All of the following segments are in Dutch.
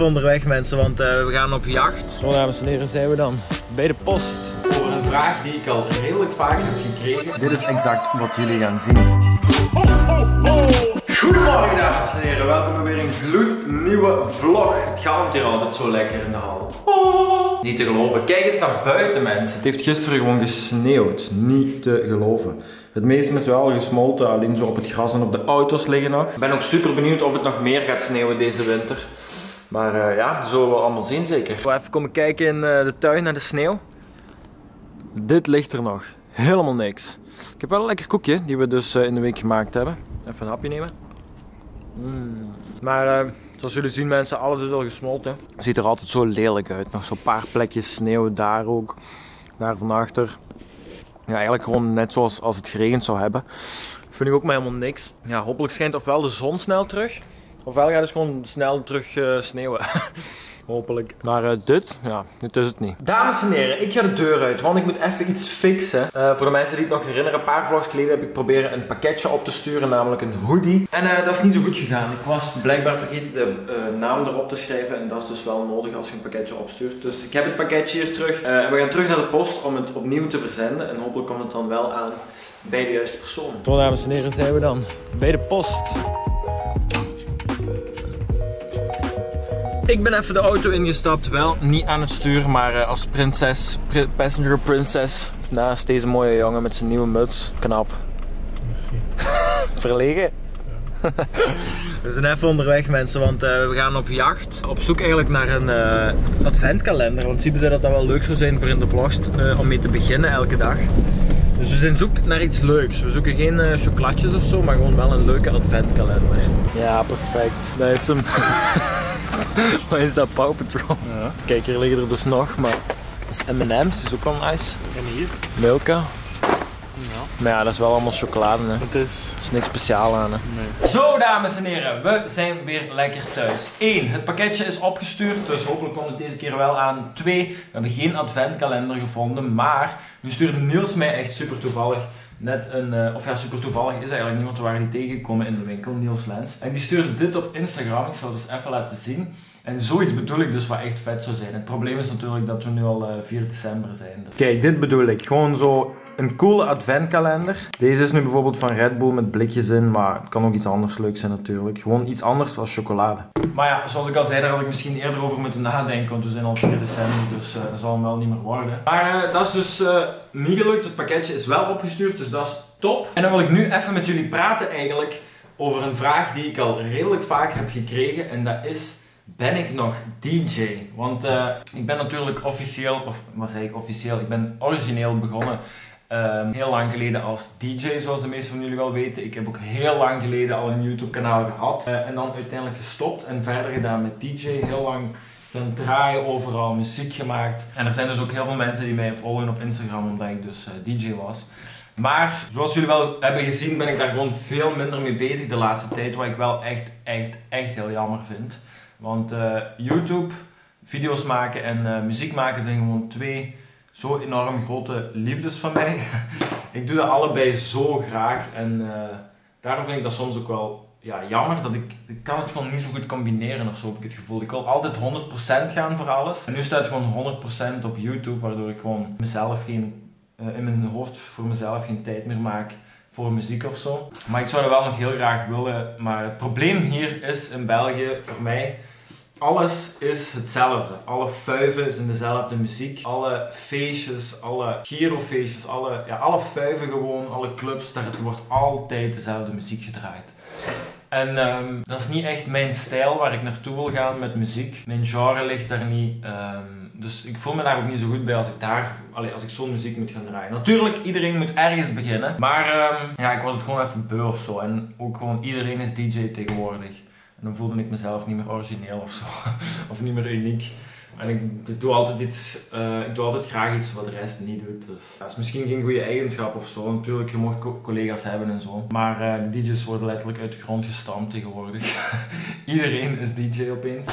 onderweg mensen, want uh, we gaan op jacht. Zo dames en heren zijn we dan bij de post. Voor een vraag die ik al redelijk vaak heb gekregen. Dit is exact wat jullie gaan zien. Goedemorgen dames en heren, welkom bij weer een gloednieuwe vlog. Het gaat hier altijd zo lekker in de hal. Niet te geloven. Kijk eens naar buiten mensen. Het heeft gisteren gewoon gesneeuwd. Niet te geloven. Het meeste is wel gesmolten, alleen zo op het gras en op de auto's liggen nog. Ik ben ook super benieuwd of het nog meer gaat sneeuwen deze winter. Maar uh, ja, dat zullen we allemaal zien zeker. We even komen kijken in uh, de tuin naar de sneeuw. Dit ligt er nog. Helemaal niks. Ik heb wel een lekker koekje die we dus uh, in de week gemaakt hebben. Even een hapje nemen. Mm. Maar zoals jullie zien mensen, alles is al gesmolten. Ziet er altijd zo lelijk uit. Nog zo'n paar plekjes sneeuw daar ook. Daar van achter. Ja, eigenlijk gewoon net zoals als het geregend zou hebben. Vind ik ook maar helemaal niks. Ja, hopelijk schijnt ofwel de zon snel terug. Ofwel gaat het gewoon snel terug uh, sneeuwen. Hopelijk. Maar uh, dit, ja, dit is het niet. Dames en heren, ik ga de deur uit, want ik moet even iets fixen. Uh, voor de mensen die het nog herinneren, een paar vlogs geleden heb ik proberen een pakketje op te sturen, namelijk een hoodie. En uh, dat is niet zo goed gegaan. Ik was blijkbaar vergeten de naam erop te schrijven en dat is dus wel nodig als je een pakketje opstuurt. Dus ik heb het pakketje hier terug en we gaan terug naar de post om het opnieuw te verzenden. En hopelijk komt het dan wel aan bij de juiste persoon. Zo dames en heren, zijn we dan bij de post. Ik ben even de auto ingestapt, wel niet aan het stuur, maar uh, als prinses, passenger princess, naast deze mooie jongen met zijn nieuwe muts. Knap. Verlegen? We zijn even onderweg mensen, want uh, we gaan op jacht. Op zoek eigenlijk naar een uh, adventkalender, want Siebe zei dat dat wel leuk zou zijn voor in de vlogs om mee te beginnen elke dag. Dus we zijn zoek naar iets leuks. We zoeken geen uh, chocolatjes of zo, maar gewoon wel een leuke adventkalender. Ja, perfect. Dat is hem. Wat is dat? Paw Patrol? Ja. Kijk, hier liggen er dus nog, maar dat is M&M's, is ook wel nice. En hier? Milka. Ja. Maar ja, dat is wel allemaal chocolade. Hè. Het is... Er is niks speciaal aan. Hè. Nee. Zo, dames en heren, we zijn weer lekker thuis. 1. Het pakketje is opgestuurd, dus hopelijk komt het deze keer wel aan. 2. We hebben geen adventkalender gevonden, maar nu stuurde Niels mij echt super toevallig net een, uh, of ja, super toevallig is eigenlijk niemand, waren die tegengekomen in de winkel, Niels Lens. En die stuurde dit op Instagram, ik zal het dus even laten zien. En zoiets bedoel ik dus wat echt vet zou zijn. Het probleem is natuurlijk dat we nu al uh, eh, 4 december zijn. Kijk, dit bedoel ik. Gewoon zo een coole adventkalender. Deze is nu bijvoorbeeld van Red Bull met blikjes in, maar het kan ook iets anders leuk zijn natuurlijk. Gewoon iets anders dan chocolade. Maar ja, zoals ik al zei, daar had ik misschien eerder over moeten nadenken, want we zijn al 4 december, dus uh, dat zal hem wel niet meer worden. Maar uh, dat is dus uh, niet gelukt. Het pakketje is wel opgestuurd, dus dat is top. En dan wil ik nu even met jullie praten eigenlijk over een vraag die ik al redelijk vaak heb gekregen en dat is ben ik nog DJ? Want ik ben natuurlijk officieel, of wat zei ik officieel, ik ben origineel begonnen um, heel lang geleden als DJ, zoals de meesten van jullie wel weten. Ik heb ook heel lang geleden al een YouTube kanaal gehad uh, en dan uiteindelijk gestopt en verder gedaan met DJ. Heel lang gaan draaien overal, muziek gemaakt. En er zijn dus ook heel veel mensen die mij volgen op Instagram omdat ik dus uh, DJ was. Maar zoals jullie wel hebben gezien ben ik daar gewoon veel minder mee bezig de laatste tijd. Wat ik wel echt, echt, echt heel jammer vind. Want uh, YouTube, video's maken en muziek maken zijn gewoon twee zo enorm grote liefdes van mij. ik doe dat allebei zo graag en uh, daarom vind ik dat soms ook wel ja, jammer dat ik, ik kan het gewoon niet zo goed combineren of zo heb ik het gevoel. Ik wil altijd 100% gaan voor alles. En nu staat het gewoon 100% op YouTube, waardoor ik gewoon mezelf geen, in mijn hoofd voor mezelf geen tijd meer maak voor muziek of zo. Maar ik zou dat wel nog heel graag willen. Maar het probleem hier is in België voor mij alles is hetzelfde. Alle fuiven zijn dezelfde muziek. Alle feestjes, alle girofeestjes, alle, ja, alle fuiven gewoon, alle clubs, daar wordt altijd dezelfde muziek gedraaid. En um, dat is niet echt mijn stijl waar ik naartoe wil gaan met muziek. Mijn genre ligt daar niet. Um, dus ik voel me daar ook niet zo goed bij als ik daar, als ik zo'n muziek moet gaan draaien. Natuurlijk, iedereen moet ergens beginnen. Maar um, ja, ik was het gewoon even beu of zo. En ook gewoon iedereen is DJ tegenwoordig. Dan voelde ik mezelf niet meer origineel of zo. of niet meer uniek. En ik, doe altijd iets, uh, ik doe altijd graag iets wat de rest niet doet. Dus dat is misschien geen goede eigenschap of zo. Natuurlijk, je mag collega's hebben en zo. Maar uh, de DJ's worden letterlijk uit de grond gestampt tegenwoordig. Iedereen is DJ opeens.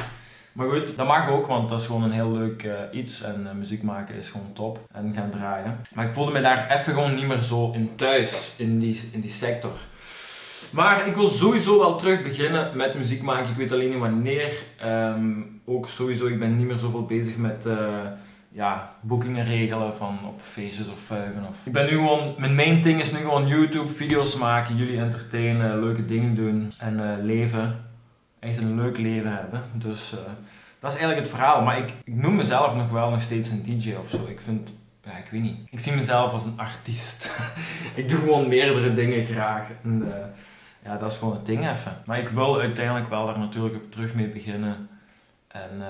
Maar goed, dat mag ook, want dat is gewoon een heel leuk uh, iets. En muziek maken is gewoon top. En gaan draaien. Maar ik voelde me daar even gewoon niet meer zo in thuis, in die, in die sector. Maar ik wil sowieso wel terug beginnen met muziek maken. Ik weet alleen niet wanneer. Um, ook sowieso, ik ben niet meer zoveel bezig met ja, boekingen regelen van op feestjes of vuiven. Of... Ik ben nu gewoon, mijn main ding is nu gewoon YouTube, video's maken, jullie entertainen, leuke dingen doen en leven. Echt een leuk leven hebben. Dus dat is eigenlijk het verhaal. Maar ik, ik noem mezelf nog wel nog steeds een DJ of zo. Ik vind ja, ik weet niet. Ik zie mezelf als een artiest. ik doe gewoon meerdere dingen graag. En, ja, dat is gewoon het ding even. Maar ik wil uiteindelijk wel daar natuurlijk op terug mee beginnen. En uh,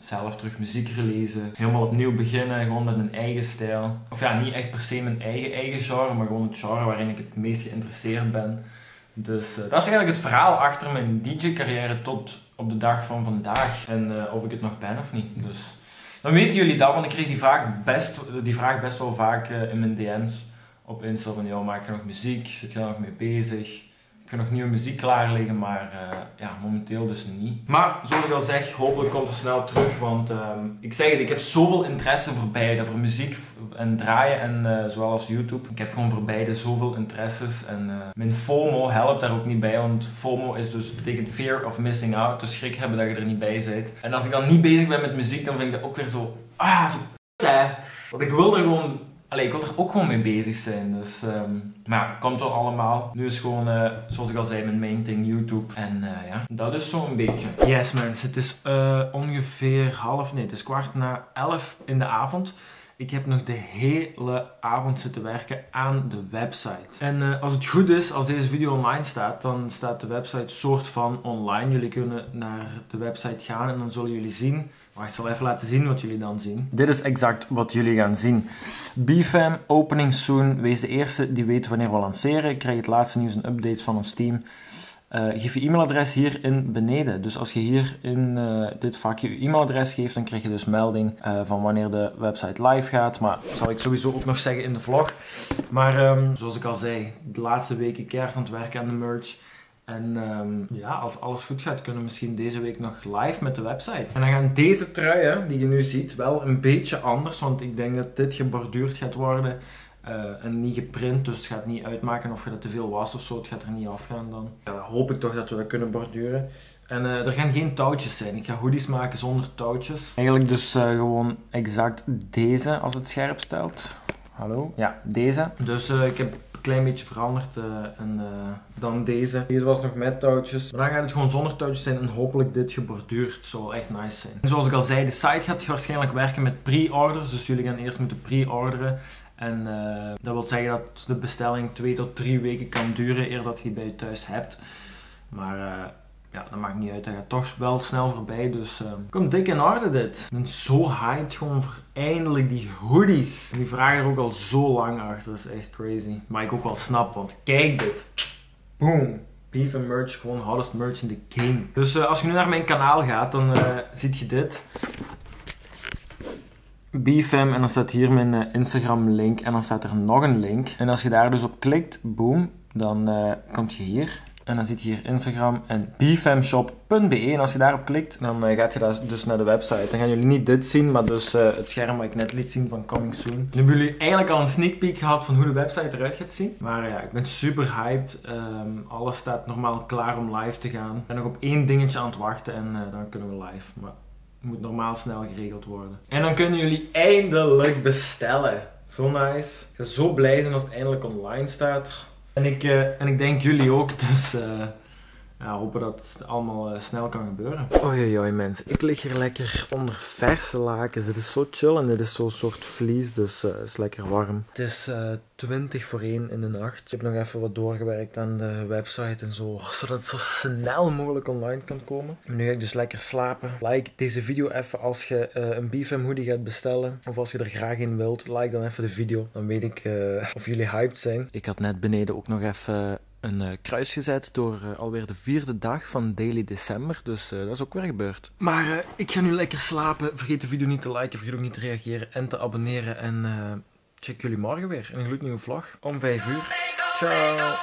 zelf terug muziek releasen. Helemaal opnieuw beginnen, gewoon met mijn eigen stijl. Of ja, niet echt per se mijn eigen, eigen genre, maar gewoon het genre waarin ik het meest geïnteresseerd ben. Dus uh, dat is eigenlijk het verhaal achter mijn DJ-carrière tot op de dag van vandaag. En of ik het nog ben of niet. Dus dan weten jullie dat, want ik kreeg die vraag best, die vraag best wel vaak in mijn DM's op Insta van, joh, maak je nog muziek? Zit je daar nog mee bezig? Ik ga nog nieuwe muziek klaar liggen, maar uh, ja, momenteel dus niet. Maar zoals ik al zeg, hopelijk komt er snel terug. Want uh, ik zeg het, ik heb zoveel interesse voor beide. Voor muziek en draaien en uh, zowel als YouTube. Ik heb gewoon voor beide zoveel interesses. En mijn FOMO helpt daar ook niet bij. Want FOMO is dus, betekent fear of missing out. Dus schrik hebben dat je er niet bij bent. En als ik dan niet bezig ben met muziek, dan vind ik dat ook weer zo... Ah, zo hè. Want ik wil er gewoon Allee, ik wil er ook gewoon mee bezig zijn. Dus, um, maar komt wel allemaal. Nu is gewoon, uh, zoals ik al zei, mijn main thing YouTube. En uh, ja, dat is zo'n beetje. Yes mensen, het is uh, ongeveer half, nee, het is kwart na elf in de avond. Ik heb nog de hele avond zitten werken aan de website. En uh, als het goed is, als deze video online staat, dan staat de website soort van online. Jullie kunnen naar de website gaan en dan zullen jullie zien. Wacht, ik zal even laten zien wat jullie dan zien. Dit is exact wat jullie gaan zien. BFAM opening soon. Wees de eerste die weet wanneer we lanceren. Ik krijg het laatste nieuws en updates van ons team. Uh, geef je e-mailadres hier in beneden. Dus als je hier in uh, dit vakje je e-mailadres geeft, dan krijg je dus melding uh, van wanneer de website live gaat. Maar dat zal ik sowieso ook nog zeggen in de vlog. Maar um, zoals ik al zei, de laatste weken keihard aan het werken aan de merch. En um, ja, als alles goed gaat, kunnen we misschien deze week nog live met de website. En dan gaan deze truien, die je nu ziet, wel een beetje anders. Want ik denk dat dit geborduurd gaat worden. Uh, en niet geprint, dus het gaat niet uitmaken of je dat te veel was of zo. Het gaat er niet afgaan dan. Ja, hoop ik toch dat we dat kunnen borduren. En uh, er gaan geen touwtjes zijn. Ik ga hoodies maken zonder touwtjes. Eigenlijk dus uh, gewoon exact deze als het scherp stelt. Hallo? Ja, deze. Dus ik heb een klein beetje veranderd en dan deze. Deze was nog met touwtjes. Maar dan gaat het gewoon zonder touwtjes zijn en hopelijk dit geborduurd. Zal echt nice zijn. En zoals ik al zei, de site gaat waarschijnlijk werken met pre-orders. Dus jullie gaan eerst moeten pre-orderen. En uh, dat wil zeggen dat de bestelling twee tot drie weken kan duren eer dat je bij je thuis hebt. Maar uh, ja, dat maakt niet uit. Dat gaat toch wel snel voorbij. Dus uh, komt dik in orde dit. Ik ben zo hyped gewoon voor eindelijk die hoodies. Die vragen er ook al zo lang achter. Dat is echt crazy. Maar ik ook wel snap, want kijk dit. Boom. Beef en merch, gewoon hottest merch in the game. Dus als je nu naar mijn kanaal gaat, dan ziet je dit. BFM en dan staat hier mijn uh, Instagram link en dan staat er nog een link. En als je daar dus op klikt, boom, dan uh, kom je hier. En dan zit je hier Instagram en bfmshop.be. En als je daarop klikt, dan uh, gaat je dus naar de website. Dan gaan jullie niet dit zien, maar dus het scherm wat ik net liet zien van Coming Soon. Nu hebben jullie eigenlijk al een sneak peek gehad van hoe de website eruit gaat zien. Maar ja, ik ben super hyped. Um, alles staat normaal klaar om live te gaan. Ik ben nog op één dingetje aan het wachten en dan kunnen we live. Maar moet normaal snel geregeld worden. En dan kunnen jullie eindelijk bestellen. Zo nice. Ik ga zo blij zijn als het eindelijk online staat. En ik, uh, en ik denk jullie ook, dus... Uh, ja, hopen dat het allemaal uh, snel kan gebeuren. Oei, oei, mensen. Ik lig hier lekker onder verse lakens. Het is zo chill en dit is zo'n soort vlies, dus uh, het is lekker warm. Het is uh, eh, 20 voor 1 in de nacht. Ik heb nog even wat doorgewerkt aan de website en zo, zodat het zo snel mogelijk online kan komen. nu ga ik dus lekker slapen. Like deze video even als je een BFM hoodie gaat bestellen. Of als je er graag in wilt, like dan even de video. Dan weet ik of jullie hyped zijn. Ik had net beneden ook nog even een uh, kruis gezet door uh, alweer de vierde dag van Daily December. Dus uh, dat is ook weer gebeurd. Maar ik ga nu lekker slapen. Vergeet de video niet te liken, vergeet ook niet te reageren en te abonneren. En check jullie morgen weer in een gloednieuwe vlog om 5 uur. Ciao!